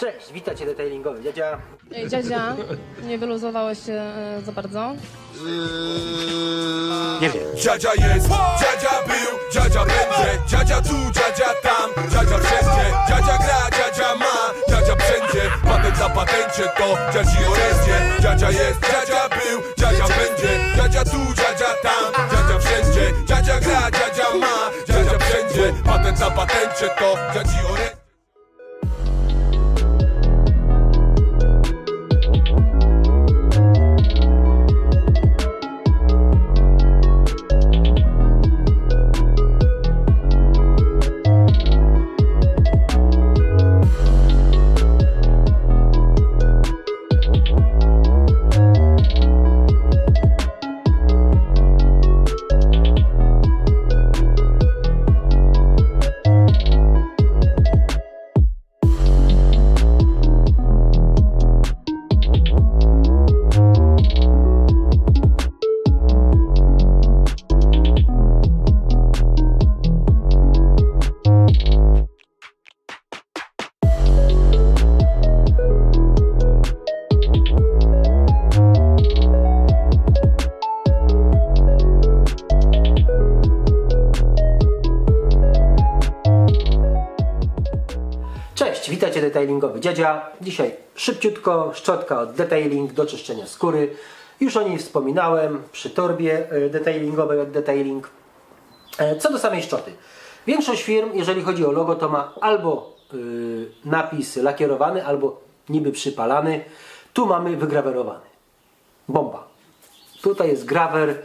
Cześć, witajcie detailingowy. Dziadzia. Ej, dziadzia, nie wyluzowałeś się e, za bardzo? Nie wiem. Dziadzia jest, dziadzia był, dziadzia będzie Dziadzia tu, dziadzia tam, dziadzia wszędzie Dziadzia gra, dziadzia ma, dziadzia wszędzie Patent na patencie to dziadzi orędzie Dziadzia jest, dziadzia był, dziadzia będzie Dziadzia tu, dziadzia tam, dziadzia wszędzie Dziadzia gra, dziadzia ma, dziadzia wszędzie Patent na patencie to dziadzi orędzie Cześć, witajcie detailingowy. Dziadzia. Dzisiaj szybciutko szczotka od detailing do czyszczenia skóry. Już o niej wspominałem przy torbie e, detailingowej od detailing. E, Co do samej szczoty. Większość firm, jeżeli chodzi o logo, to ma albo y, napis lakierowany, albo niby przypalany. Tu mamy wygrawerowany. Bomba. Tutaj jest grawer,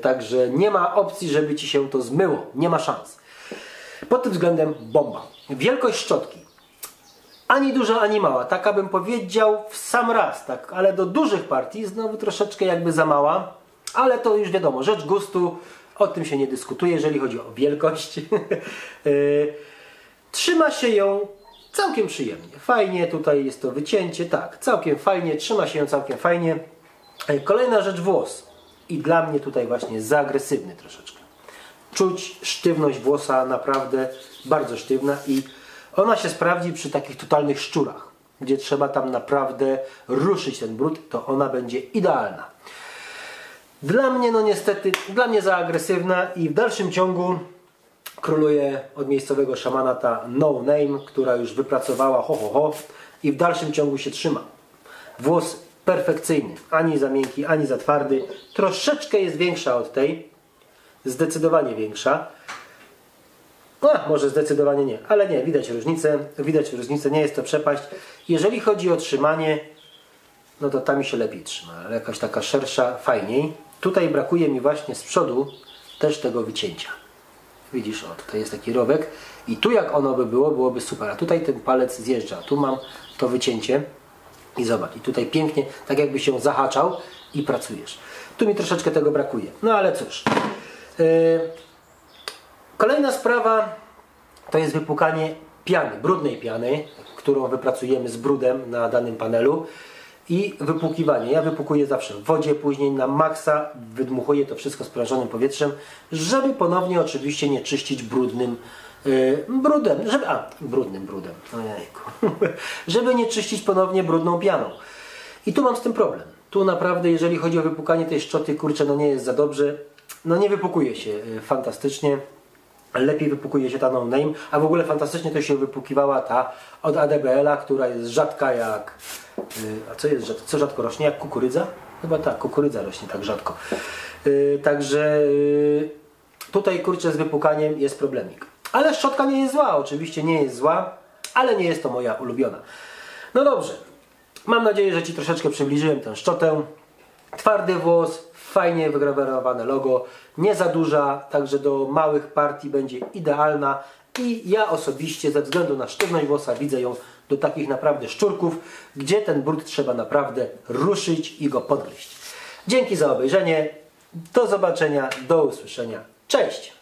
także nie ma opcji, żeby Ci się to zmyło. Nie ma szans. Pod tym względem bomba. Wielkość szczotki. Ani duża, ani mała. Taka bym powiedział w sam raz, tak, ale do dużych partii znowu troszeczkę jakby za mała. Ale to już wiadomo, rzecz gustu, o tym się nie dyskutuje, jeżeli chodzi o wielkość. Yy, Trzyma się ją całkiem przyjemnie. Fajnie, tutaj jest to wycięcie, tak, całkiem fajnie, trzyma się ją całkiem fajnie. Yy, Kolejna rzecz, włos. I dla mnie tutaj właśnie za agresywny troszeczkę czuć sztywność włosa naprawdę bardzo sztywna i ona się sprawdzi przy takich totalnych szczurach, gdzie trzeba tam naprawdę ruszyć ten brud, to ona będzie idealna. Dla mnie, no niestety, dla mnie za agresywna i w dalszym ciągu króluje od miejscowego szamana ta no name, która już wypracowała ho ho ho i w dalszym ciągu się trzyma. Włos perfekcyjny, ani za miękki, ani za twardy. Troszeczkę jest większa od tej, zdecydowanie większa. A, może zdecydowanie nie, ale nie, widać różnicę, widać różnicę, nie jest to przepaść. Jeżeli chodzi o trzymanie, no to ta mi się lepiej trzyma, ale jakaś taka szersza, fajniej. Tutaj brakuje mi właśnie z przodu też tego wycięcia. Widzisz, o, tutaj jest taki rowek i tu jak ono by było, byłoby super, a tutaj ten palec zjeżdża, tu mam to wycięcie i zobacz, i tutaj pięknie, tak jakby się zahaczał i pracujesz. Tu mi troszeczkę tego brakuje, no ale cóż. Yy, Kolejna sprawa to jest wypłukanie piany, brudnej piany, którą wypracujemy z brudem na danym panelu i wypłukiwanie. Ja wypłukuję zawsze w wodzie, później na maksa wydmuchuję to wszystko sprężonym powietrzem, żeby ponownie oczywiście nie czyścić brudnym yy, brudem, żeby, a, brudnym brudem, ojejku, żeby nie czyścić ponownie brudną pianą. I tu mam z tym problem. Tu naprawdę, jeżeli chodzi o wypłukanie tej szczoty, kurczę, no nie jest za dobrze. No nie wypłukuje się y, fantastycznie. Lepiej wypłukuje się ta no name, a w ogóle fantastycznie to się wypłukiwała ta od ADBL-a, która jest rzadka jak... y, A co jest rzadko? Co rzadko rośnie? Jak kukurydza? Chyba tak, kukurydza rośnie tak rzadko. Y, Także y, tutaj kurczę z wypłukaniem jest problemik. Ale szczotka nie jest zła, oczywiście nie jest zła, ale nie jest to moja ulubiona. No dobrze, mam nadzieję, że Ci troszeczkę przybliżyłem tę szczotę. Twardy włos, fajnie wygrawerowane logo, nie za duża, także do małych partii będzie idealna i ja osobiście ze względu na sztywność włosa widzę ją do takich naprawdę szczurków, gdzie ten brud trzeba naprawdę ruszyć i go podgryźć. Dzięki za obejrzenie, do zobaczenia, do usłyszenia, cześć!